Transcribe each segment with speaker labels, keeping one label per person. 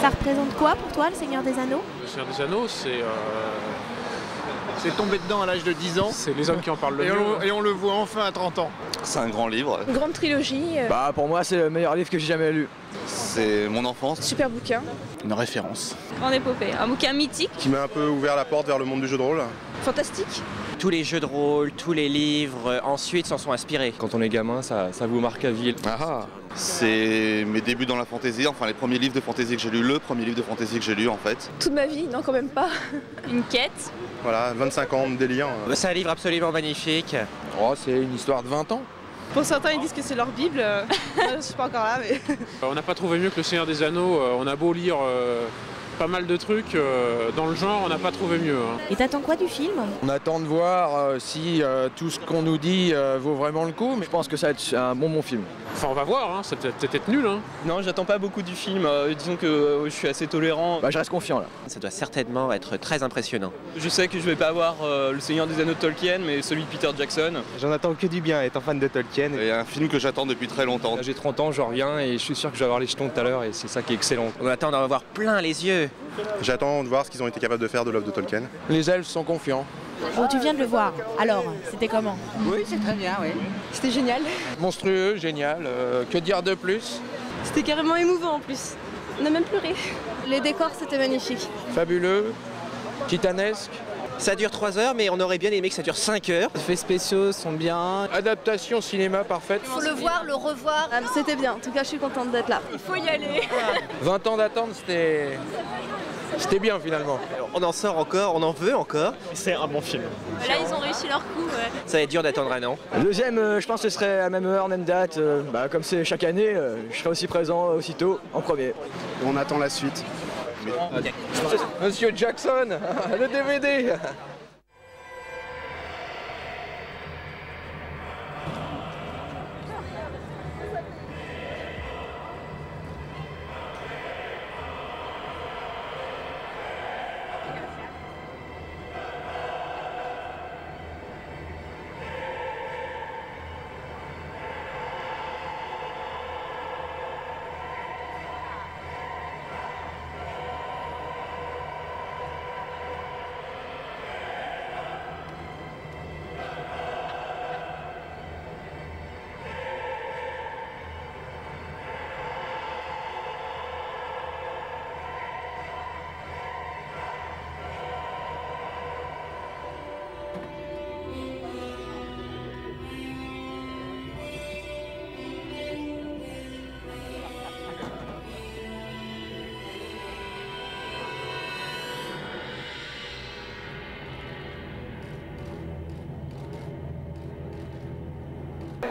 Speaker 1: Ça représente quoi pour toi, le Seigneur des Anneaux?
Speaker 2: Le Seigneur des Anneaux, c'est euh,
Speaker 3: C'est tombé dedans à l'âge de 10 ans.
Speaker 2: c'est les hommes qui en parlent le
Speaker 3: Et
Speaker 2: mieux.
Speaker 3: on, et on le voit enfin à 30 ans.
Speaker 4: C'est un grand livre.
Speaker 5: Une grande trilogie, euh,
Speaker 6: Bah pour moi c'est le meilleur livre que j'ai jamais lu.
Speaker 4: C'est mon enfance.
Speaker 5: super bouquin.
Speaker 3: Une référence.
Speaker 7: Grande épopée, un bouquin mythique.
Speaker 8: qui m'a un peu ouvert la porte vers le monde du jeu de rôle.
Speaker 5: Fantastique.
Speaker 9: Tous les jeux de rôle, tous les livres, euh, ensuite s'en sont inspirés.
Speaker 6: Quand on est gamin ça, ça vous marque à vie.
Speaker 4: Ah, c'est mes débuts dans la fantasy, enfin les premiers livres de fantasy que j'ai lu, le premier livre de fantasy que j'ai lu en fait.
Speaker 5: Toute ma vie, non quand même pas.
Speaker 7: Une quête.
Speaker 8: Voilà, 25 ans de délire.
Speaker 9: Bah, C'est un livre absolument magnifique.
Speaker 6: Oh c'est une histoire de 20 ans.
Speaker 5: Pour certains, ils disent que c'est leur Bible. Euh, Je suis pas encore là, mais.
Speaker 2: Euh, On n'a pas trouvé mieux que le Seigneur des Anneaux. euh, On a beau lire euh, pas mal de trucs euh, dans le genre, on n'a pas trouvé mieux. hein.
Speaker 1: Et t'attends quoi du film?
Speaker 6: On attend de voir euh, si euh, tout ce qu'on nous dit vaut vraiment le coup, mais je pense que ça va être un bon bon film.
Speaker 2: Enfin, on va voir, hein, ça peut peut-être être nul. hein.
Speaker 10: Non, j'attends pas beaucoup du film. Disons que je suis assez tolérant.
Speaker 6: Bah je reste confiant là.
Speaker 9: Ça doit certainement être très impressionnant.
Speaker 10: Je sais que je vais pas avoir Le Seigneur des Anneaux de Tolkien, mais celui de Peter Jackson.
Speaker 11: J'en attends que du bien, étant fan de Tolkien.
Speaker 4: Et un film que j'attends depuis très longtemps.
Speaker 6: J'ai 30 ans, je reviens et je suis sûr que je vais avoir les jetons tout à l'heure et c'est ça qui est excellent.
Speaker 9: On attend d'en avoir plein les yeux.
Speaker 8: J'attends de voir ce qu'ils ont été capables de faire de l'œuvre de Tolkien.
Speaker 6: Les elfes sont confiants.
Speaker 1: Bon, tu viens de le voir. Alors, c'était comment
Speaker 5: Oui, c'est très bien, oui. C'était génial.
Speaker 6: Monstrueux, génial, euh, que dire de plus
Speaker 5: C'était carrément émouvant en plus. On a même pleuré. Les décors, c'était magnifique.
Speaker 6: Fabuleux, titanesque,
Speaker 9: Ça dure 3 heures, mais on aurait bien aimé que ça dure 5 heures.
Speaker 10: Les effets spéciaux sont bien.
Speaker 6: adaptation cinéma parfaite.
Speaker 5: Faut le voir, le revoir. Ah, c'était bien. En tout cas, je suis contente d'être là.
Speaker 7: Il faut y aller.
Speaker 6: 20 ans d'attente c'était... C'était bien finalement.
Speaker 9: On en sort encore, on en veut encore.
Speaker 10: C'est un bon film.
Speaker 7: Là, ils ont réussi leur coup. ouais.
Speaker 9: Ça va être dur d'attendre un an.
Speaker 6: Le deuxième, euh, je pense que ce serait à la même heure, même date. euh, bah, comme c'est chaque année, euh, je serai aussi présent aussitôt en premier.
Speaker 8: On attend la suite.
Speaker 6: Monsieur Jackson, le DVD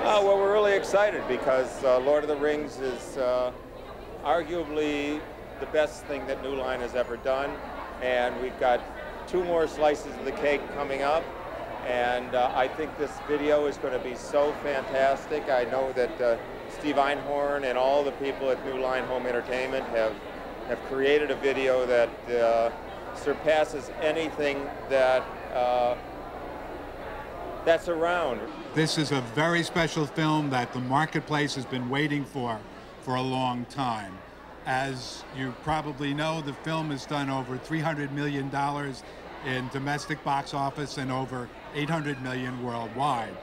Speaker 11: Uh, well, we're really excited because uh, Lord of the Rings is uh, arguably the best thing that New Line has ever done. And we've got two more slices of the cake coming up. And uh, I think this video is going to be so fantastic. I know that uh, Steve Einhorn and all the people at New Line Home Entertainment have, have created a video that uh, surpasses anything that, that's around.
Speaker 12: This is a very special film that the marketplace has been waiting for for a long time. As you probably know, the film has done over $300 million in domestic box office and over 800 million worldwide.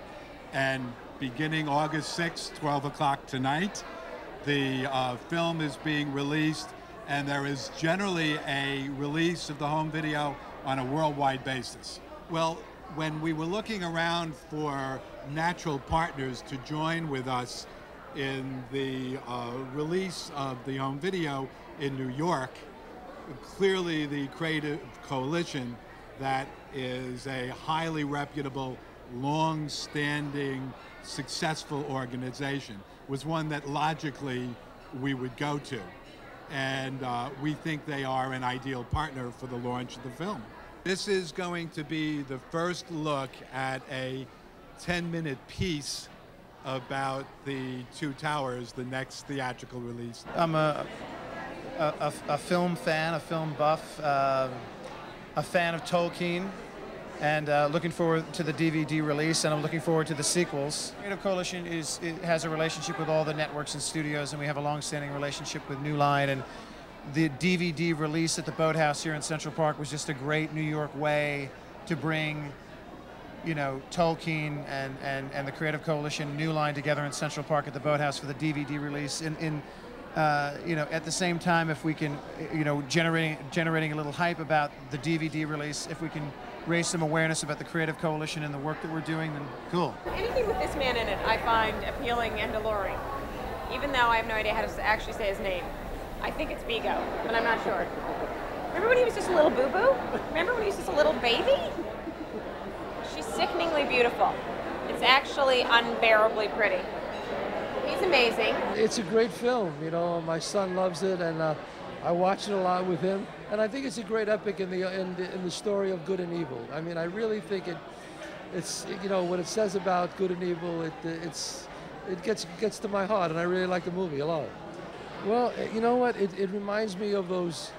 Speaker 12: And beginning August 6th, 12 o'clock tonight, the uh, film is being released, and there is generally a release of the home video on a worldwide basis. Well, when we were looking around for natural partners to join with us in the uh, release of the home video in New York, clearly the Creative Coalition, that is a highly reputable, long standing, successful organization, was one that logically we would go to. And uh, we think they are an ideal partner for the launch of the film. This is going to be the first look at a 10 minute piece about the Two Towers, the next theatrical release.
Speaker 13: I'm a, a, a, film fan, a film buff, uh, a fan of Tolkien, and uh, looking forward to the DVD release, and I'm looking forward to the sequels. Creative Coalition is has a relationship with all the networks and studios, and we have a long-standing relationship with New Line. And the DVD release at the Boathouse here in Central Park was just a great New York way to bring, you know, Tolkien and and, and the Creative Coalition, New Line together in Central Park at the Boathouse for the DVD release. In in uh, you know, at the same time, if we can, you know, generating generating a little hype about the DVD release, if we can raise some awareness about the Creative Coalition and the work that we're doing, then cool.
Speaker 14: Anything with this man in it, I find appealing and alluring, even though I have no idea how to actually say his name. I think it's Vigo, but I'm not sure. Remember when he was just a little boo-boo? Remember when he was just a little baby? Sickeningly beautiful. It's actually unbearably pretty. He's amazing.
Speaker 15: It's a great film. You know, my son loves it, and uh, I watch it a lot with him. And I think it's a great epic in the in the, in the story of good and evil. I mean, I really think it. It's you know what it says about good and evil. It it's it gets gets to my heart, and I really like the movie a lot. Well, you know what? It, it reminds me of those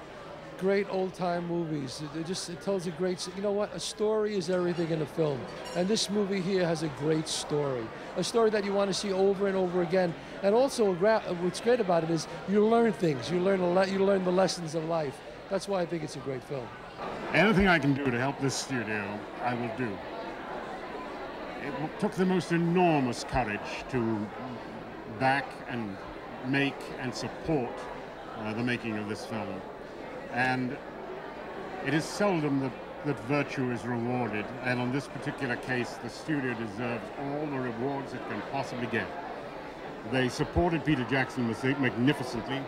Speaker 15: great old time movies. It, it, just it tells a great. You know what? A story is everything in a film, and this movie here has a great story. A story that you want to see over and over again. And also, what's great about it is you learn things. You learn a le- you learn the lessons of life. That's why I think it's a great film.
Speaker 16: Anything I can do to help this studio, I will do. It took the most enormous courage to back and make and support uh, the making of this film. And it is seldom that, that virtue is rewarded, and in this particular case, the studio deserves all the rewards it can possibly get. They supported Peter Jackson magnificently.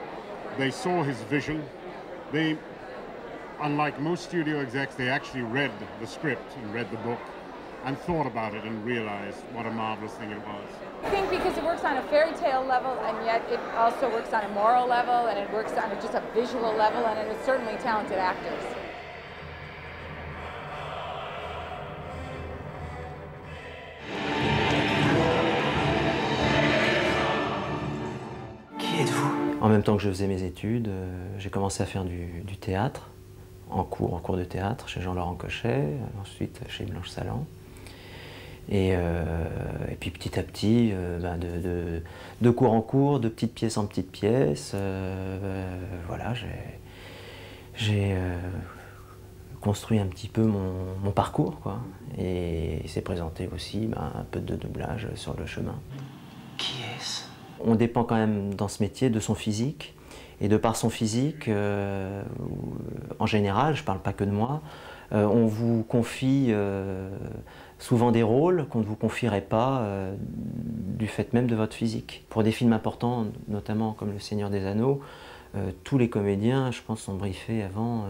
Speaker 16: They saw his vision. They, unlike most studio execs, they actually read the script and read the book and thought about it and realized what a marvelous thing it was.
Speaker 17: I think because it works on a fairy tale level and yet it also works on a moral level and it works on just a visual level and it is certainly talented actors.
Speaker 18: Qui êtes-vous? En même temps que je faisais mes études, euh, j'ai commencé à faire du, du, théâtre, en cours, en cours de théâtre chez Jean-Laurent Cochet, ensuite chez Blanche Salan. Et, euh, et, puis petit à petit, euh, ben de, de, de, cours en cours, de petites pièces en petites pièces, euh, voilà, j'ai construit un petit peu mon, mon parcours, quoi. Et s'est présenté aussi ben, un peu de doublage sur le chemin. Qui est-ce? On dépend quand même dans ce métier de son physique. Et de par son physique, euh, en général, je ne parle pas que de moi, on vous confie euh, souvent des rôles qu'on ne vous confierait pas euh, du fait même de votre physique. Pour des films importants, notamment comme Le Seigneur des Anneaux, euh, tous les comédiens, je pense, sont briefés avant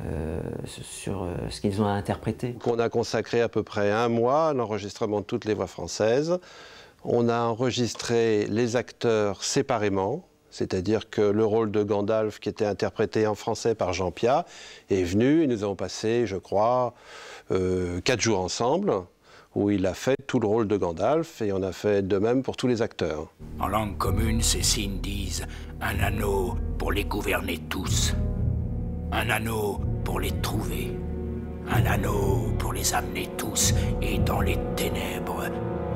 Speaker 18: euh, sur ce qu'ils ont à interpréter.
Speaker 19: On a consacré à peu près un mois à l'enregistrement de toutes les voix françaises. On a enregistré les acteurs séparément, c'est-à-dire que le rôle de Gandalf, qui était interprété en français par Jean Pia, est venu et nous avons passé, je crois, euh, quatre jours ensemble, où il a fait tout le rôle de Gandalf et on a fait de même pour tous les acteurs.
Speaker 20: En langue commune, ces signes disent un anneau pour les gouverner tous, un anneau pour les trouver, un anneau pour les amener tous et dans les ténèbres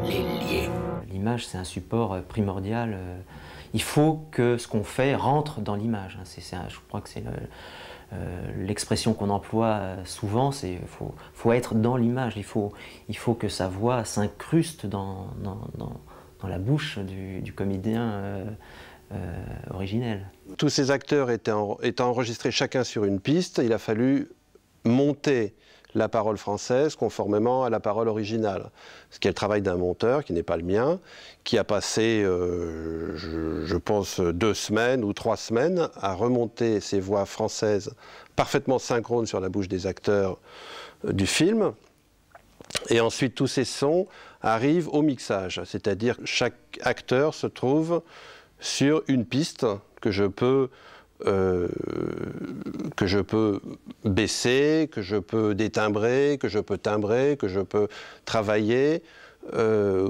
Speaker 20: les lier.
Speaker 18: L'image, c'est un support primordial il faut que ce qu'on fait rentre dans l'image. Je crois que c'est l'expression qu'on emploie souvent, c'est faut, être dans l'image, il faut, que sa voix s'incruste dans, la bouche du, comédien euh, euh, originel.
Speaker 19: Tous ces acteurs étaient, en, étaient enregistrés chacun sur une piste, il a fallu monter la parole française conformément à la parole originale. Ce qui est le travail d'un monteur, qui n'est pas le mien, qui a passé, euh, je, pense, deux semaines ou trois semaines à remonter ces voix françaises parfaitement synchrones sur la bouche des acteurs euh, du film. Et ensuite, tous ces sons arrivent au mixage, c'est-à-dire chaque acteur se trouve sur une piste que je peux euh, que je peux baisser, que je peux détimbrer, que je peux timbrer, que je peux travailler. Euh,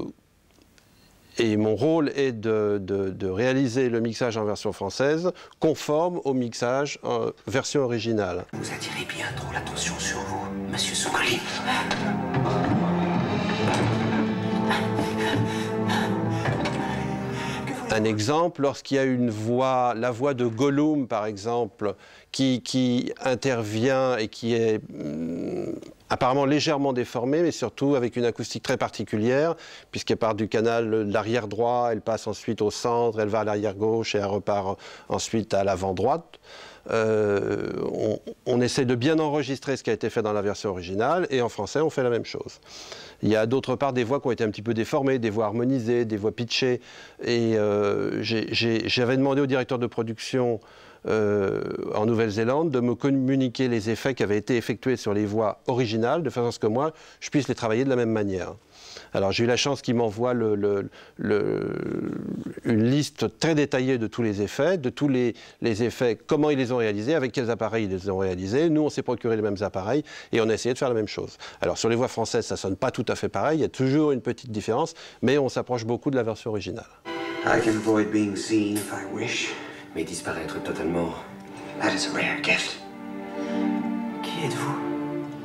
Speaker 19: et mon rôle est de, de, réaliser le mixage en version française conforme au mixage en version originale.
Speaker 20: Vous attirez bien trop l'attention sur vous, Monsieur Soukoli.
Speaker 19: Un exemple, lorsqu'il y a une voix, la voix de Gollum par exemple, qui, intervient et qui est hum, apparemment légèrement déformée, mais surtout avec une acoustique très particulière, puisqu'elle part du canal de l'arrière droit, elle passe ensuite au centre, elle va à l'arrière gauche et elle repart ensuite à l'avant droite. Euh, on, on, essaie de bien enregistrer ce qui a été fait dans la version originale et en français on fait la même chose. Il y a d'autre part des voix qui ont été un petit peu déformées, des voix harmonisées, des voix pitchées et euh, j'avais demandé au directeur de production euh, en Nouvelle-Zélande de me communiquer les effets qui avaient été effectués sur les voix originales de façon à ce que moi je puisse les travailler de la même manière. Alors j'ai eu la chance qu'il m'envoie le, le, le, une liste très détaillée de tous les effets, de tous les, les, effets, comment ils les ont réalisés, avec quels appareils ils les ont réalisés. Nous, on s'est procuré les mêmes appareils et on a essayé de faire la même chose. Alors sur les voix françaises, ça sonne pas tout à fait pareil, il y a toujours une petite différence, mais on s'approche beaucoup de la version originale.
Speaker 20: I can avoid being seen if I wish, mais disparaître totalement, that is a rare gift. Qui êtes-vous?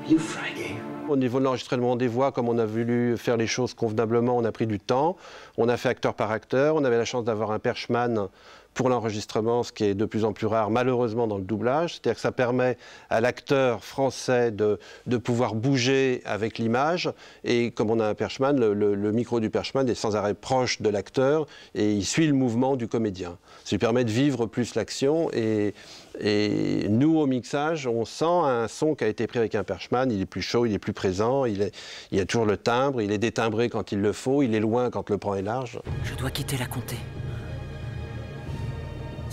Speaker 20: You Friday.
Speaker 19: Au niveau de l'enregistrement des voix, comme on a voulu faire les choses convenablement, on a pris du temps. On a fait acteur par acteur. On avait la chance d'avoir un perchman pour l'enregistrement, ce qui est de plus en plus rare malheureusement dans le doublage. C'est-à-dire que ça permet à l'acteur français de, pouvoir bouger avec l'image. Et comme on a un perchman, le, micro du perchman est sans arrêt proche de l'acteur et il suit le mouvement du comédien. Ça lui permet de vivre plus l'action et, et nous, au mixage, on sent un son qui a été pris avec un perchman. Il est plus chaud, il est plus présent, il, est, il a toujours le timbre, il est détimbré quand il le faut, il est loin quand le plan est large.
Speaker 21: Je dois quitter la comté.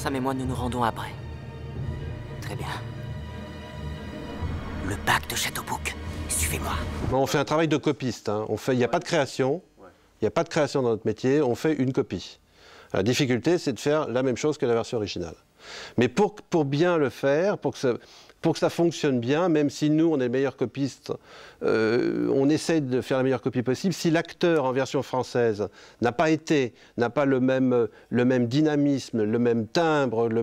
Speaker 21: Sam et moi, nous nous rendons après. Très bien. Le bac de Châteaubourg. Suivez-moi.
Speaker 19: On fait un travail de copiste. Hein. On fait, il n'y a pas de création. Il n'y a pas de création dans notre métier. On fait une copie. La difficulté, c'est de faire la même chose que la version originale. Mais pour, pour bien le faire, pour que, ça, pour que ça fonctionne bien, même si nous, on est le meilleur copiste, euh, on essaie de faire la meilleure copie possible. Si l'acteur en version française n'a pas été, n'a pas le même, dynamisme, le même timbre, le,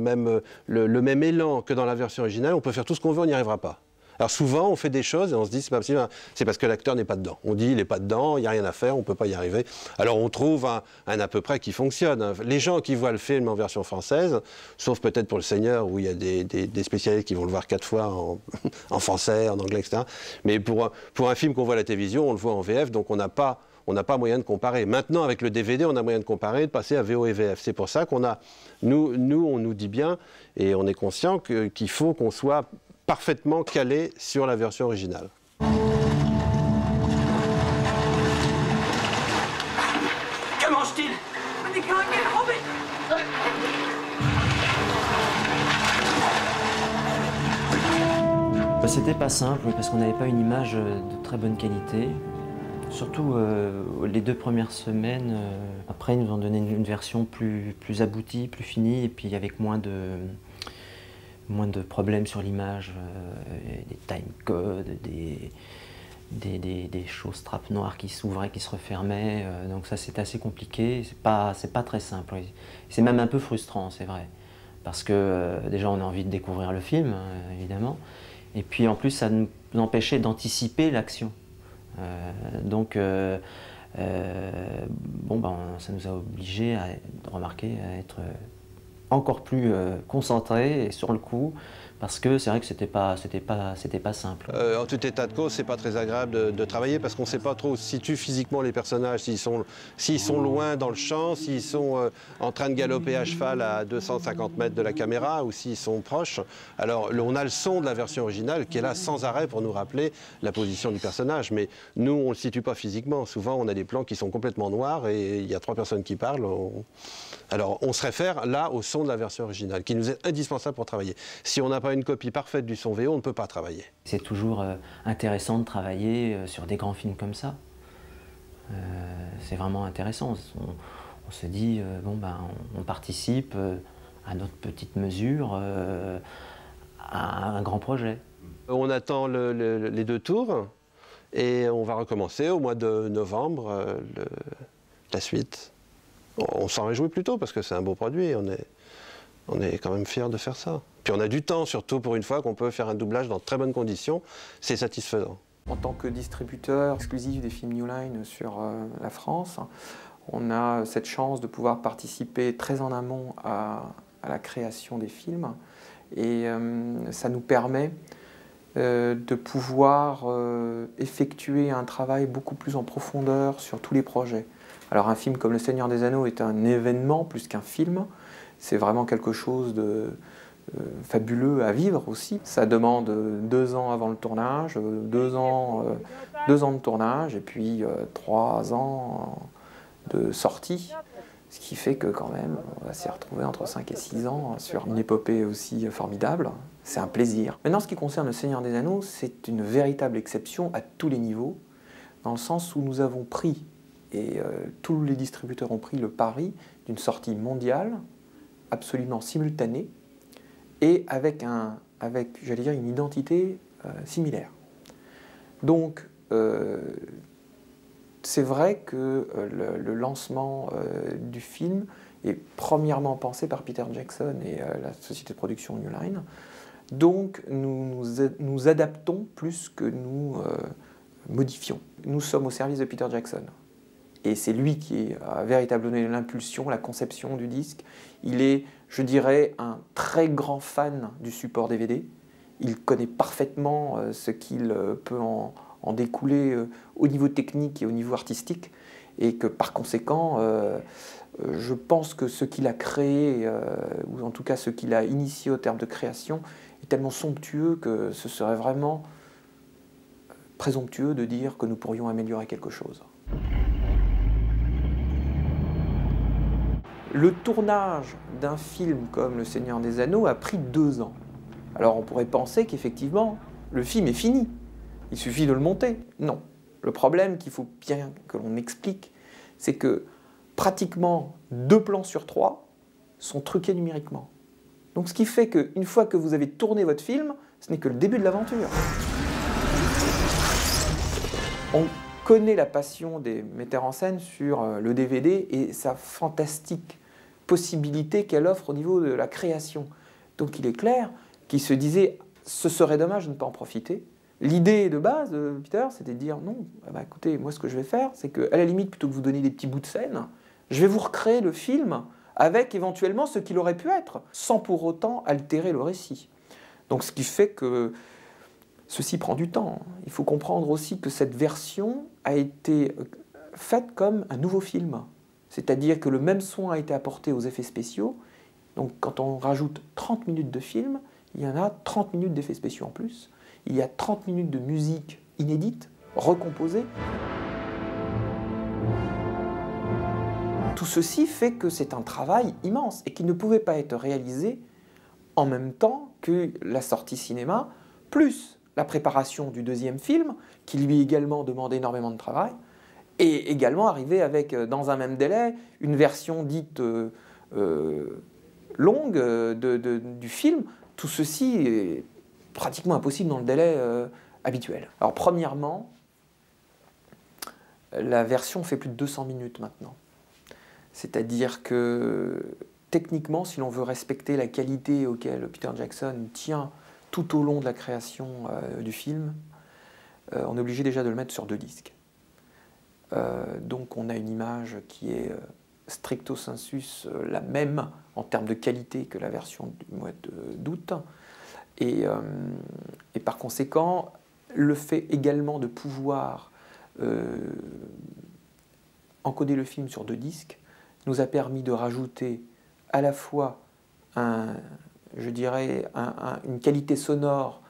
Speaker 19: le même élan que dans la version originale, on peut faire tout ce qu'on veut, on n'y arrivera pas. Alors souvent, on fait des choses et on se dit, c'est parce que l'acteur n'est pas dedans. On dit, il n'est pas dedans, il n'y a rien à faire, on ne peut pas y arriver. Alors on trouve un, un, à peu près qui fonctionne. Les gens qui voient le film en version française, sauf peut-être pour le Seigneur, où il y a des, spécialistes qui vont le voir quatre fois en, français, en anglais, etc. Mais pour, pour un film qu'on voit à la télévision, on le voit en VF, donc on n'a pas on n'a pas moyen de comparer. Maintenant, avec le DVD, on a moyen de comparer, de passer à VO et VF. C'est pour ça qu'on a, nous, nous, on nous dit bien, et on est conscient qu'il qu faut qu'on soit parfaitement calé sur la version originale.
Speaker 21: Que mange-t-il?
Speaker 18: C'était pas simple parce qu'on n'avait pas une image de très bonne qualité. Surtout euh, les deux premières semaines, euh, après ils nous ont donné une, une, version plus, plus aboutie, plus finie et puis avec moins de, moins de problèmes sur l'image, euh, des time codes, des, des, des, choses trappes noires qui s'ouvraient, qui se refermaient. Euh, donc ça c'est assez compliqué, c'est pas, pas très simple. C'est même un peu frustrant, c'est vrai. Parce que euh, déjà on a envie de découvrir le film, évidemment. Et puis en plus ça nous empêchait d'anticiper l'action. donc bon, ben, ça nous a obligés à remarquer à être encore plus euh, concentré et sur le coup parce que c'est vrai que c'était pas c'était pas c'était pas simple.
Speaker 19: Euh, en tout état de cause, c'est pas très agréable de, de travailler parce qu'on sait pas trop où se situent physiquement les personnages, s'ils sont s'ils sont loin dans le champ, s'ils sont euh, en train de galoper à cheval à 250 mètres de la caméra ou s'ils sont proches. Alors on a le son de la version originale qui est là sans arrêt pour nous rappeler la position du personnage, mais nous on le situe pas physiquement. Souvent on a des plans qui sont complètement noirs et il y a trois personnes qui parlent. On... Alors on se réfère là au son de la version originale qui nous est indispensable pour travailler. Si on n'a pas une copie parfaite du son VO, on ne peut pas travailler.
Speaker 18: C'est toujours euh, intéressant de travailler euh, sur des grands films comme ça. Euh, c'est vraiment intéressant. On, on, se dit, euh, bon, ben, on, on participe euh, à notre petite mesure à un grand projet.
Speaker 19: On attend le, le, les deux tours et on va recommencer au mois de novembre le, la suite. On, s'en réjouit plutôt parce que c'est un beau produit. On est, on est quand même fiers de faire ça. Puis on a du temps, surtout pour une fois qu'on peut faire un doublage dans très bonnes conditions, c'est satisfaisant.
Speaker 22: En tant que distributeur exclusif des films New Line sur euh, la France, on a cette chance de pouvoir participer très en amont à, la création des films et euh, ça nous permet euh, de pouvoir effectuer un travail beaucoup plus en profondeur sur tous les projets. Alors un film comme Le Seigneur des Anneaux est un événement plus qu'un film, c'est vraiment quelque chose de euh, fabuleux à vivre aussi. Ça demande deux ans avant le tournage, deux ans, euh, de tournage et puis euh, trois ans de sortie. Ce qui fait que quand même, on va s'y retrouver entre 5 et 6 ans sur une épopée aussi formidable. C'est un plaisir. Maintenant, ce qui concerne le Seigneur des Anneaux, c'est une véritable exception à tous les niveaux, dans le sens où nous avons pris, et euh, tous les distributeurs ont pris le pari d'une sortie mondiale, absolument simultanée, et avec, j'allais dire, une identité euh, similaire. Donc, euh, c'est vrai que le, le lancement du film est premièrement pensé par Peter Jackson et la société de production New Line. Donc nous nous, adaptons plus que nous modifions. Nous sommes au service de Peter Jackson. Et c'est lui qui a véritablement donné l'impulsion, la conception du disque. Il est, je dirais, un très grand fan du support DVD. Il connaît parfaitement euh, ce qu'il euh, peut en, découler euh, au niveau technique et au niveau artistique. Et que par conséquent, je pense que ce qu'il a créé, ou en tout cas ce qu'il a initié au terme de création, est tellement somptueux que ce serait vraiment présomptueux de dire que nous pourrions améliorer quelque chose. Le tournage d'un film comme Le Seigneur des Anneaux a pris deux ans. Alors on pourrait penser qu'effectivement, le film est fini. Il suffit de le monter. Non. Le problème qu'il faut bien que l'on explique, c'est que pratiquement deux plans sur trois sont truqués numériquement. Donc ce qui fait qu'une fois que vous avez tourné votre film, ce n'est que le début de l'aventure. Connaît la passion des metteurs en scène sur euh, le DVD et sa fantastique possibilité qu'elle offre au niveau de la création. Donc il est clair qu'il se disait ce serait dommage de ne pas en profiter. L'idée de base de Peter, c'était de dire non, ah bah, écoutez, moi ce que je vais faire, c'est que à la limite, plutôt que vous donner des petits bouts de scène, je vais vous recréer le film avec éventuellement ce qu'il aurait pu être, sans pour autant altérer le récit. Donc ce qui fait que ceci prend du temps. Il faut comprendre aussi que cette version a été euh, faite comme un nouveau film. C'est-à-dire que le même soin a été apporté aux effets spéciaux. Donc quand on rajoute 30 minutes de film, il y en a 30 minutes d'effets spéciaux en plus. Il y a 30 minutes de musique inédite, recomposée. Tout ceci fait que c'est un travail immense et qui ne pouvait pas être réalisé en même temps que la sortie cinéma, plus la préparation du deuxième film, qui lui également demandait énormément de travail, et également arriver avec, euh, dans un même délai, une version dite euh, euh, longue de- du film. Tout ceci est pratiquement impossible dans le délai habituel. Alors premièrement, la version fait plus de 200 minutes maintenant. C'est-à-dire que techniquement, si l'on veut respecter la qualité auquel Peter Jackson tient tout au long de la création euh, du film, euh, on est obligé déjà de le mettre sur deux disques. Euh, donc on a une image qui est stricto sensus la même en termes de qualité que la version du mois d'août. Et, et par conséquent, le fait également de pouvoir encoder le film sur deux disques nous a permis de rajouter à la fois un, je dirais, un- un- une qualité sonore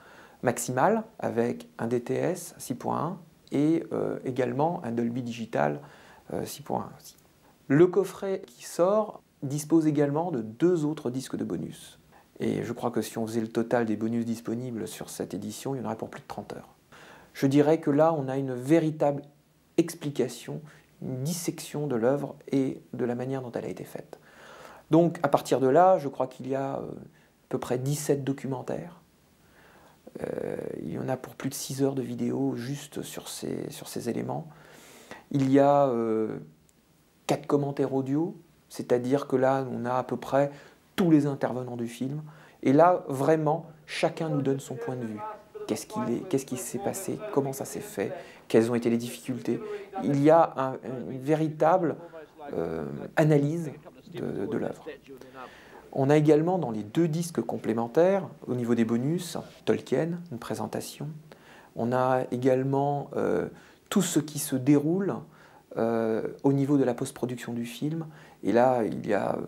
Speaker 22: maximale avec un DTS 6.1 et euh, également un Dolby Digital euh, 6.1 aussi. Le coffret qui sort dispose également de deux autres disques de bonus. Et je crois que si on faisait le total des bonus disponibles sur cette édition, il y en aurait pour plus de 30 heures. Je dirais que là, on a une véritable explication, une dissection de l'œuvre et de la manière dont elle a été faite. Donc, à partir de là, je crois qu'il y a euh, peu près 17 documentaires. Euh, il y en a pour plus de 6 heures de vidéo juste sur ces, sur ces éléments. Il y a euh, 4 commentaires audio, c'est-à-dire que là, on a à peu près tous les intervenants du film. Et là, vraiment, chacun nous donne son point de vue. qu'est-ce qui, s'est passé, comment ça s'est fait, quelles ont été les difficultés. Il y a un, une véritable euh, analyse de l'œuvre. On a également dans les deux disques complémentaires, au niveau des bonus, Tolkien, une présentation. On a également euh, tout ce qui se déroule euh, au niveau de la post-production du film. Et là, il y a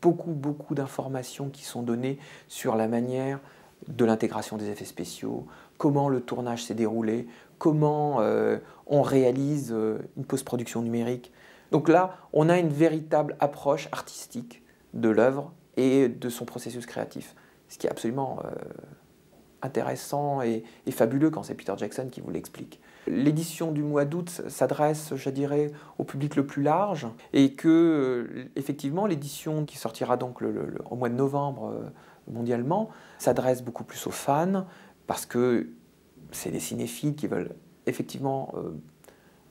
Speaker 22: beaucoup, beaucoup d'informations qui sont données sur la manière de l'intégration des effets spéciaux, comment le tournage s'est déroulé, comment euh, on réalise une post-production numérique. Donc là, on a une véritable approche artistique de l'œuvre et de son processus créatif, ce qui est absolument euh, intéressant et, fabuleux quand c'est Peter Jackson qui vous l'explique. L'édition du mois d'août s'adresse, je dirais, au public le plus large et que, effectivement, l'édition qui sortira donc au mois de novembre mondialement s'adresse beaucoup plus aux fans parce que c'est des cinéphiles qui veulent effectivement euh,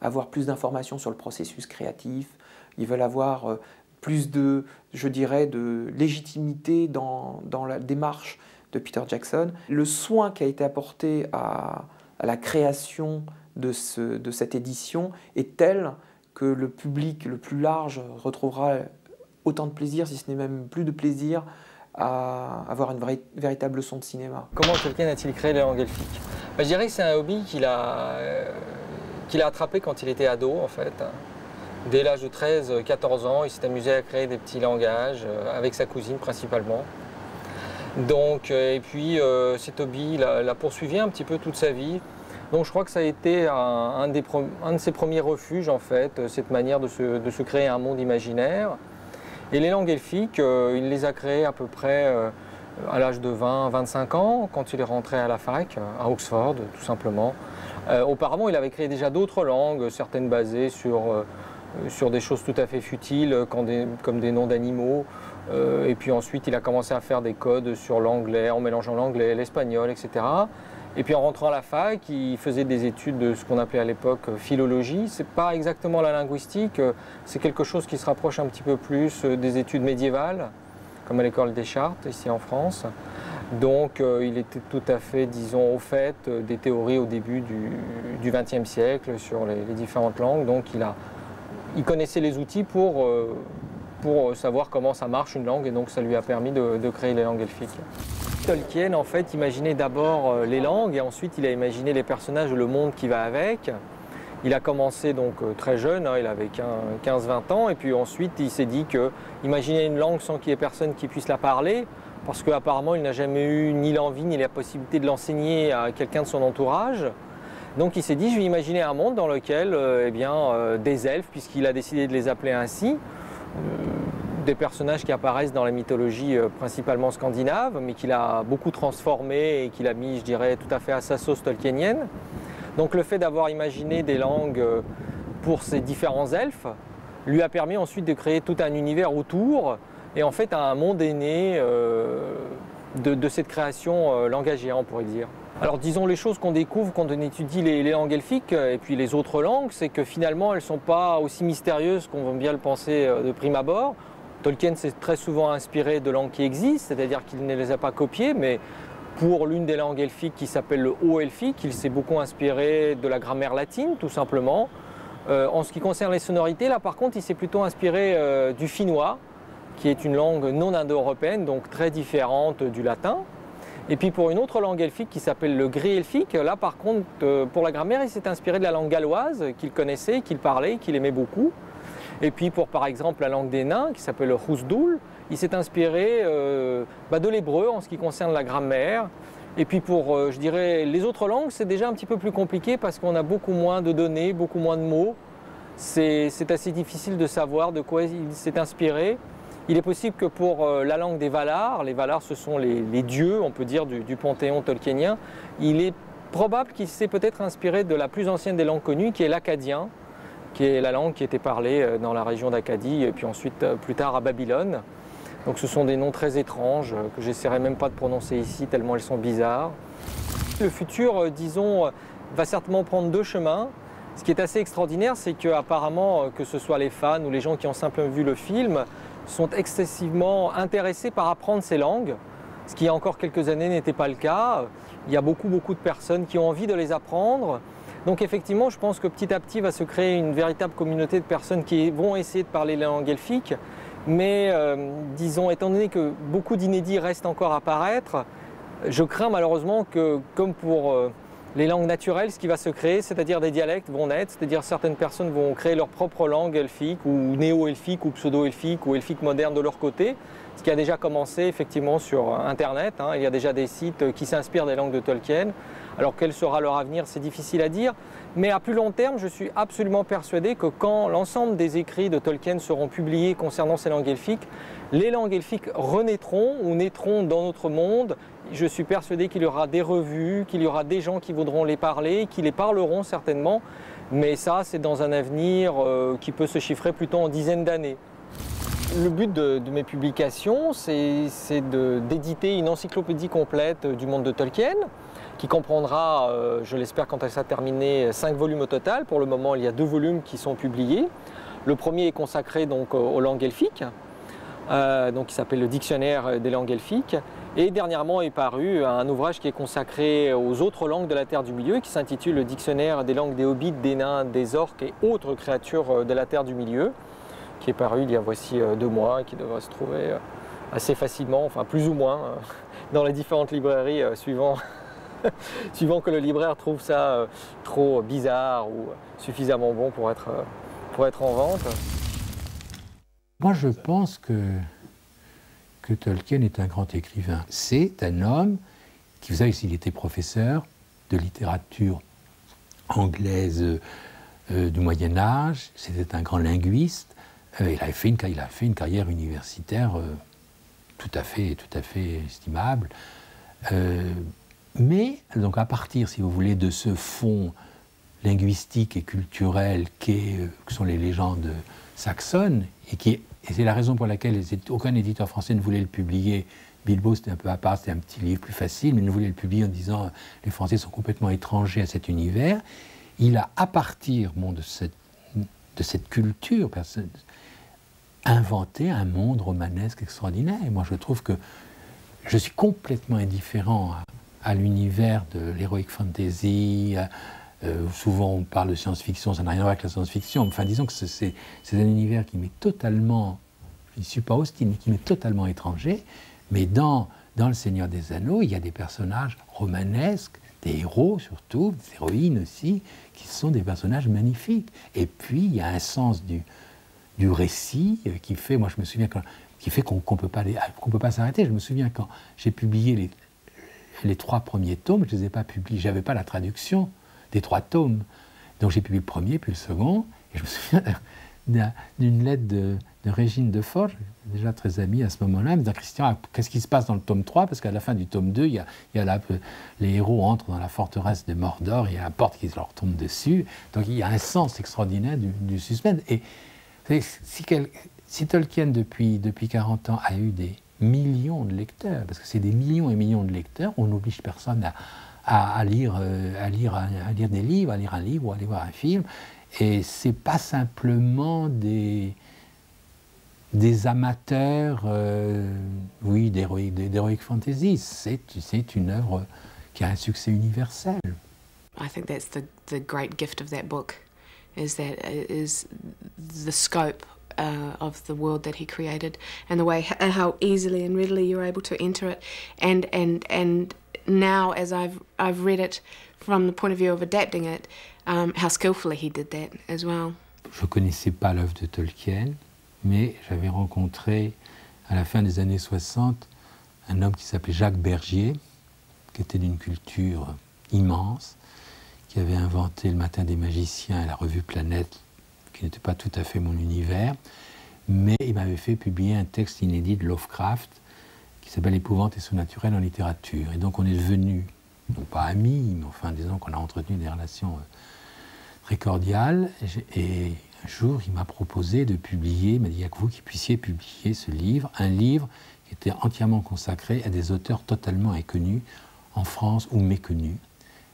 Speaker 22: avoir plus d'informations sur le processus créatif, ils veulent avoir euh, plus de, je dirais, de légitimité dans, dans, la démarche de Peter Jackson. Le soin qui a été apporté à, à la création de, ce, de, cette édition est tel que le public le plus large retrouvera autant de plaisir, si ce n'est même plus de plaisir, à avoir une vraie, véritable leçon de cinéma.
Speaker 23: Comment Tolkien a-t-il créé les langues elfiques bah, Je dirais que c'est un hobby qu'il a, euh, a attrapé quand il était ado en fait. Dès l'âge de 13-14 ans, il s'est amusé à créer des petits langages, euh, avec sa cousine principalement. Donc, euh, et puis euh, cet hobby l'a poursuivi un petit peu toute sa vie. Donc je crois que ça a été un, des, de ses premiers refuges en fait, cette manière de se, créer un monde imaginaire. Et les langues elfiques, euh, il les a créées à peu près euh, à l'âge de 20-25 ans, quand il est rentré à la fac, à Oxford, tout simplement. Euh, auparavant, il avait créé déjà d'autres langues, certaines basées sur, sur des choses tout à fait futiles, des, comme des noms d'animaux. et puis ensuite, il a commencé à faire des codes sur l'anglais, en mélangeant l'anglais, l'espagnol, etc. Et puis en rentrant à la fac, il faisait des études de ce qu'on appelait à l'époque philologie. C'est pas exactement la linguistique, c'est quelque chose qui se rapproche un petit peu plus des études médiévales, comme à l'école des Chartes, ici en France. Donc euh, il était tout à fait, disons, au fait des théories au début du XXe siècle sur les, les, différentes langues. Donc il, a, il connaissait les outils pour, euh, pour savoir comment ça marche une langue et donc ça lui a permis de, créer les langues elfiques. Tolkien, en fait, imaginait d'abord les langues et ensuite il a imaginé les personnages et le monde qui va avec. Il a commencé donc très jeune, hein, il avait 15-20 ans, et puis ensuite il s'est dit que imaginer une langue sans qu'il y ait personne qui puisse la parler, parce qu'apparemment il n'a jamais eu ni l'envie ni la possibilité de l'enseigner à quelqu'un de son entourage. Donc il s'est dit, je vais imaginer un monde dans lequel euh, eh bien, euh, des elfes, puisqu'il a décidé de les appeler ainsi, euh, des personnages qui apparaissent dans la mythologie principalement scandinave, mais qu'il a beaucoup transformé et qu'il a mis, je dirais, tout à fait à sa sauce tolkienienne. Donc le fait d'avoir imaginé des langues pour ces différents elfes lui a permis ensuite de créer tout un univers autour et en fait un monde est né euh, de, de, cette création langagière, on pourrait dire. Alors disons les choses qu'on découvre quand on étudie les, langues elfiques et puis les autres langues, c'est que finalement elles ne sont pas aussi mystérieuses qu'on veut bien le penser de prime abord. Tolkien s'est très souvent inspiré de langues qui existent, c'est-à-dire qu'il ne les a pas copiées, mais pour l'une des langues elfiques qui s'appelle le haut elfique, il s'est beaucoup inspiré de la grammaire latine, tout simplement. Euh, en ce qui concerne les sonorités, là par contre, il s'est plutôt inspiré euh, du finnois, qui est une langue non indo-européenne, donc très différente du latin. Et puis pour une autre langue elfique qui s'appelle le gris elfique, là par contre, euh, pour la grammaire, il s'est inspiré de la langue galloise qu'il connaissait, qu'il parlait, qu'il aimait beaucoup. Et puis pour par exemple la langue des nains, qui s'appelle le Rousdoul, il s'est inspiré euh, bah, de l'hébreu en ce qui concerne la grammaire. Et puis pour, euh, je dirais, les autres langues, c'est déjà un petit peu plus compliqué parce qu'on a beaucoup moins de données, beaucoup moins de mots. C'est assez difficile de savoir de quoi il s'est inspiré. Il est possible que pour euh, la langue des Valar, les Valar ce sont les, dieux, on peut dire, du, panthéon tolkienien, il est probable qu'il s'est peut-être inspiré de la plus ancienne des langues connues, qui est l'acadien, qui est la langue qui était parlée dans la région d'Acadie et puis ensuite plus tard à Babylone. Donc ce sont des noms très étranges que j'essaierai même pas de prononcer ici tellement elles sont bizarres. Le futur, disons, va certainement prendre deux chemins. Ce qui est assez extraordinaire, c'est qu'apparemment, que ce soit les fans ou les gens qui ont simplement vu le film, sont excessivement intéressés par apprendre ces langues. ce qui il y a encore quelques années n'était pas le cas. Il y a beaucoup, beaucoup de personnes qui ont envie de les apprendre. Donc effectivement, je pense que petit à petit va se créer une véritable communauté de personnes qui vont essayer de parler la langue elfique. Mais euh, disons, étant donné que beaucoup d'inédits restent encore à apparaître, je crains malheureusement que, comme pour euh, les langues naturelles, ce qui va se créer, c'est-à-dire des dialectes vont naître, c'est-à-dire certaines personnes vont créer leur propre langue elfique ou néo-elfique ou pseudo-elfique ou elfique moderne de leur côté, ce qui a déjà commencé effectivement sur Internet. hein. Il y a déjà des sites qui s'inspirent des langues de Tolkien. Alors quel sera leur avenir, c'est difficile à dire. Mais à plus long terme, je suis absolument persuadé que quand l'ensemble des écrits de Tolkien seront publiés concernant ces langues elfiques, les langues elfiques renaîtront ou naîtront dans notre monde. Je suis persuadé qu'il y aura des revues, qu'il y aura des gens qui voudront les parler, qui les parleront certainement. Mais ça, c'est dans un avenir euh, qui peut se chiffrer plutôt en dizaines d'années. Le but de, mes publications, c'est d'éditer une encyclopédie complète du monde de Tolkien, qui comprendra, euh, je l'espère quand elle sera terminée, cinq volumes au total. Pour le moment, il y a deux volumes qui sont publiés. Le premier est consacré donc aux aux langues elfiques, euh, donc qui s'appelle le Dictionnaire des langues elfiques. Et dernièrement est paru un ouvrage qui est consacré aux autres langues de la Terre du Milieu, qui s'intitule le Dictionnaire des langues des hobbits, des nains, des orques et autres créatures euh, de la Terre du Milieu, qui est paru il y a voici euh, deux mois et qui devrait se trouver euh, assez facilement, enfin plus ou moins, dans les différentes librairies suivant, suivant que le libraire trouve ça trop bizarre ou suffisamment bon pour être, pour être en vente.
Speaker 24: Moi, je pense que, que Tolkien est un grand écrivain. C'est un homme qui, vous savez, s'il était professeur de littérature anglaise euh, euh, du Moyen Âge, c'était un grand linguiste. Euh, il, a fait une carrière universitaire tout à fait, tout à fait estimable. Mais, donc à partir, si vous voulez, de ce fond linguistique et culturel que sont les légendes saxonnes, et, qui, et c'est la raison pour laquelle aucun éditeur français ne voulait le publier. Bilbo, c'était un peu à part, c'était un petit livre plus facile, mais ne voulait le publier en disant les Français sont complètement étrangers à cet univers. Il a, à partir de, cette, culture, inventé un monde romanesque extraordinaire. Et moi, je trouve que je suis complètement indifférent à, l'univers de l'heroic fantasy. Euh, souvent, on parle de science-fiction, ça n'a rien à voir avec la science-fiction. Enfin, disons que c'est- un univers qui m'est totalement, je ne suis pas hostile, mais qui m'est totalement étranger. Mais dans, dans Le Seigneur des Anneaux, il y a des personnages romanesques, des héros surtout, des héroïnes aussi, qui sont des personnages magnifiques. Et puis, il y a un sens du, du récit euh, qui fait, moi je me souviens, qui fait qu'on qu'on peut pas s'arrêter. Je me souviens quand j'ai publié les, les trois premiers tomes, je ne les ai pas publiés, j'avais pas la traduction des trois tomes. Donc j'ai publié le premier, puis le second, et je me souviens d'un- d'une lettre de, de Régine de Forge, déjà très amie à ce moment-là, me Christian, ah, qu'est-ce qui se passe dans le tome 3 Parce qu'à la fin du tome 2, il y a, la- les héros entrent dans la forteresse de Mordor, il y a la porte qui leur tombe dessus, donc il y a un sens extraordinaire du, du suspense. Et si Tolkien, depuis, depuis 40 ans, a eu des millions de lecteurs, parce que c'est des millions et millions de lecteurs, on n'oblige personne à, à- à lire, euh, à, lire, à lire des livres, à lire un livre ou à aller voir un film. Et c'est pas simplement des, des amateurs, euh, oui, d'heroic fantasy. C'est une œuvre qui a un succès universel.
Speaker 25: I think that's the, the great gift of that book, is that is the scope uh, of the world that he created and the way how easily and readily you're able to enter it, and and and now as I've I've read it from the point of view of adapting it, um, how skillfully he did that as well.
Speaker 24: Je connaissais pas l'œuvre de Tolkien, mais j'avais rencontré à la fin des années 60 un homme qui s'appelait Jacques Bergier, qui était d'une culture immense, qui avait inventé le Matin des magiciens et la revue Planète, qui n'était pas tout à fait mon univers, mais il m'avait fait publier un texte inédit de Lovecraft qui s'appelle Épouvante et surnaturel en littérature. Et donc on est devenus, non pas amis, mais enfin disons qu'on a entretenu des relations euh, très cordiales. Et un jour, il m'a proposé de publier, il m'a dit, il n'y a que vous qui puissiez publier ce livre, un livre qui était entièrement consacré à des auteurs totalement inconnus en France ou méconnus,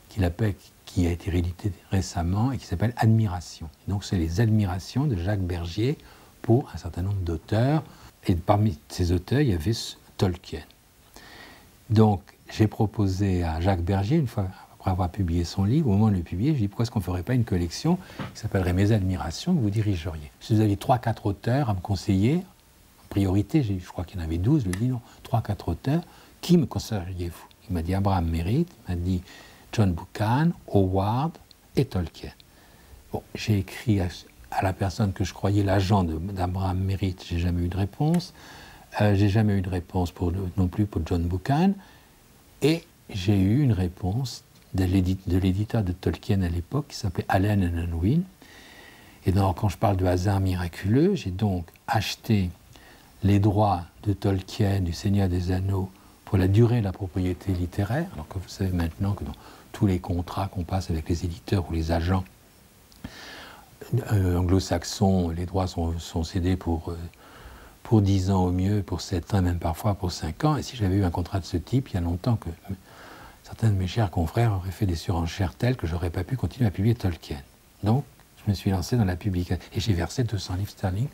Speaker 24: qu'il appelle- qui a été réédité récemment et qui s'appelle Admiration. Donc c'est les admirations de Jacques Bergier pour un certain nombre d'auteurs. Et parmi ces auteurs, il y avait Tolkien. Donc, j'ai proposé à Jacques Bergier, une fois après avoir publié son livre, au moment de le publier, je dit pourquoi est-ce qu'on ne ferait pas une collection qui s'appellerait Mes admirations que vous dirigeriez? Si vous aviez 3-4 auteurs à me conseiller, en priorité, je crois qu'il y en avait 12, je lui dit non, 3-4 auteurs, qui me conseilleriez-vous? Il m'a dit Abraham Merritt, il m'a dit John Buchan, Howard et Tolkien. Bon, j'ai écrit à, la personne que je croyais l'agent d'Abraham Merritt, j'ai jamais eu de réponse. Euh, j'ai jamais eu de réponse pour, non plus pour John Buchan. Et j'ai eu une réponse de l'éditeur de Tolkien à l'époque qui s'appelait Allen Unwin. Et donc, quand je parle de hasard miraculeux, j'ai donc acheté les droits de Tolkien, du Seigneur des Anneaux, pour la durée de la propriété littéraire, alors que vous savez maintenant que dans tous les contrats qu'on passe avec les éditeurs ou les agents euh, anglo-saxons, les droits sont, cédés pour, euh, pour 10 ans au mieux, pour 7 ans, même parfois pour 5 ans. Et si j'avais eu un contrat de ce type, il y a longtemps que certains de mes chers confrères auraient fait des surenchères telles que j'aurais pas pu continuer à publier Tolkien. Donc, je me suis lancé dans la publication et j'ai versé 200 livres sterling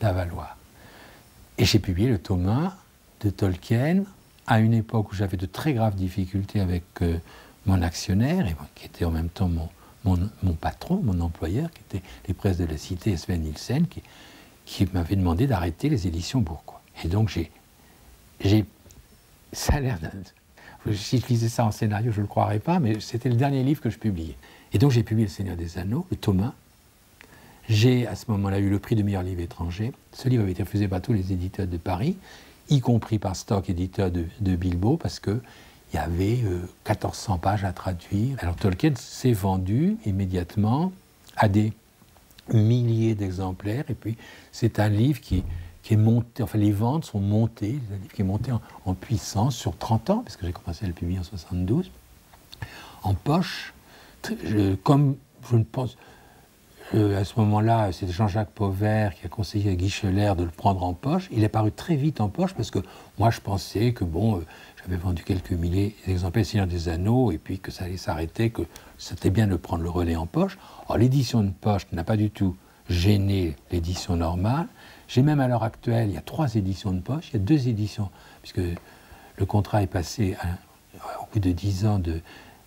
Speaker 24: d'Avaloir. Et j'ai publié le tome de Tolkien à une époque où j'avais de très graves difficultés avec euh, mon actionnaire, et qui était en même temps mon, mon, patron, mon employeur, qui était les presses de la cité, Sven Nielsen, qui, qui m'avait demandé d'arrêter les éditions Bourgois. Et donc j'ai. j'ai ça a l'air si je lisais ça en scénario, je ne le croirais pas, mais c'était le dernier livre que je publiais. Et donc j'ai publié Le Seigneur des Anneaux, le Thomas. J'ai à ce moment-là eu le prix de meilleur livre étranger. Ce livre avait été refusé par tous les éditeurs de Paris, y compris par Stock, éditeur de, Bilbo, parce qu'il y avait 1400 euh, pages à traduire. Alors Tolkien s'est vendu immédiatement à des milliers d'exemplaires, et puis c'est un livre qui, qui est monté, enfin les ventes sont montées, c'est un livre qui est monté en, puissance sur 30 ans, parce que j'ai commencé à le publier en 72, en poche, comme je ne pense, euh, à ce moment-là, c'était Jean-Jacques Pauvert qui a conseillé à Guy Scheller de le prendre en poche. Il est paru très vite en poche parce que moi je pensais que bon, euh, j'avais vendu quelques milliers d'exemplaires Seigneur des Anneaux et puis que ça allait s'arrêter, que c'était bien de prendre le relais en poche. Or l'édition de poche n'a pas du tout gêné l'édition normale. J'ai même à l'heure actuelle, il y a trois éditions de poche, il y a deux éditions, puisque le contrat est passé au bout de dix ans du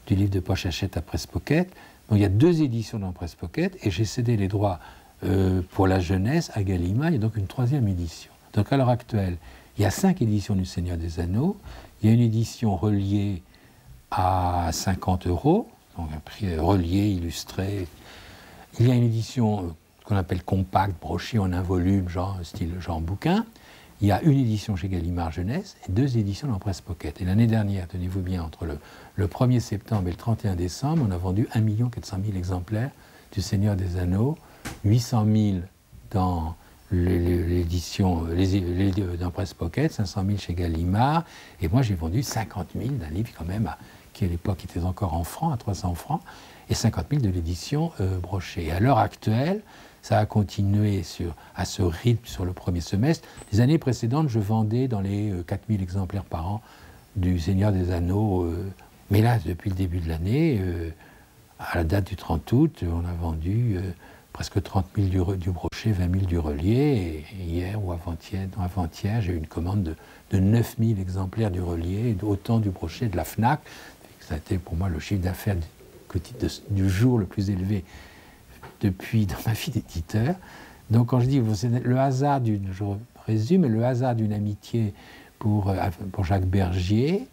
Speaker 24: livre de poche Achète à Presse Pocket. Donc il y a deux éditions dans Presse Pocket et j'ai cédé les droits euh, pour la jeunesse à Gallimard, il y a donc une troisième édition. Donc à l'heure actuelle, il y a cinq éditions du Seigneur des Anneaux, il y a une édition reliée à 50 euros, donc un prix relié, illustré. Il y a une édition euh, qu'on appelle compact, broché en un volume, genre style genre bouquin. Il y a une édition chez Gallimard Jeunesse et deux éditions dans Presse Pocket. Et l'année dernière, tenez-vous bien, entre le, le, 1er septembre et le 31 décembre, on a vendu 1 400 000 exemplaires du Seigneur des Anneaux, 800 000 dans l'édition les, dans Presse Pocket, 500 000 chez Gallimard, et moi j'ai vendu 50 000 d'un livre quand même qui à l'époque était encore en francs, à 300 francs, et 50 000 de l'édition euh, brochée. Et à l'heure actuelle, ça a continué sur, à ce rythme sur le premier semestre. Les années précédentes, je vendais dans les 4000 euh, exemplaires par an du Seigneur des Anneaux. Euh. mais là, depuis le début de l'année, euh, à la date du 30 août, on a vendu presque 30 000 du, brochet, 20 000 du relier. Hier ou avant-hier, avant j'ai eu une commande de, de 9 000 exemplaires du relier, autant du brochet de la FNAC. Ça a été pour moi le chiffre d'affaires du jour le plus élevé depuis dans ma vie d'éditeur. Donc quand je dis le hasard d'une, je résume, le hasard d'une amitié pour, euh, pour Jacques Bergier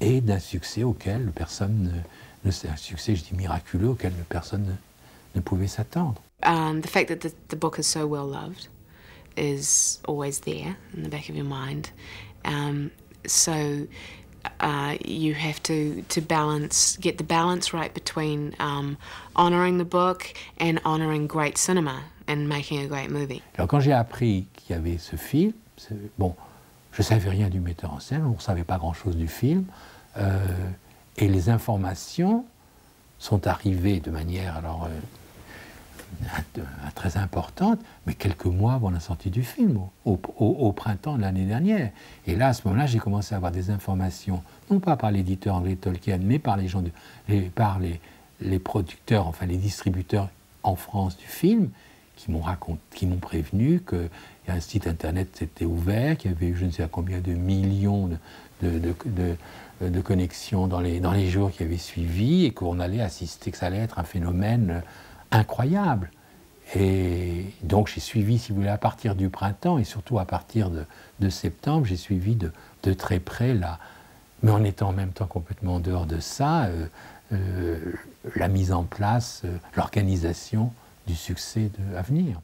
Speaker 24: et d'un succès auquel personne ne, ne un succès, je dis miraculeux, auquel personne ne, pouvait s'attendre.
Speaker 25: Um, the fact that the, the book is so well loved is always there in the back of your mind. Um, so uh, you have to, to balance, get the balance right between um, honoring the book and honoring great cinema and making a great movie.
Speaker 24: Alors quand j'ai appris qu'il y avait ce film, bon, je savais rien du metteur en scène, on ne savait pas grand-chose du film, euh, et les informations sont arrivées de manière alors euh, très importante, mais quelques mois avant la sortie du film, au, printemps de l'année dernière. Et là, à ce moment-là, j'ai commencé à avoir des informations, non pas par l'éditeur André Tolkien, mais par les gens, par les, producteurs, enfin les distributeurs en France du film, qui m'ont prévenu a un site internet s'était ouvert, qu'il y avait eu je ne sais pas combien de millions de, de, connexions dans les, dans les jours qui avaient suivi et qu'on allait assister, que ça allait être un phénomène incroyable. Et donc j'ai suivi, si vous voulez, à partir du printemps et surtout à partir de, septembre, j'ai suivi de, très près, là, mais en étant en même temps complètement en dehors de ça, euh, euh, la mise en place, euh, l'organisation du succès de, à venir.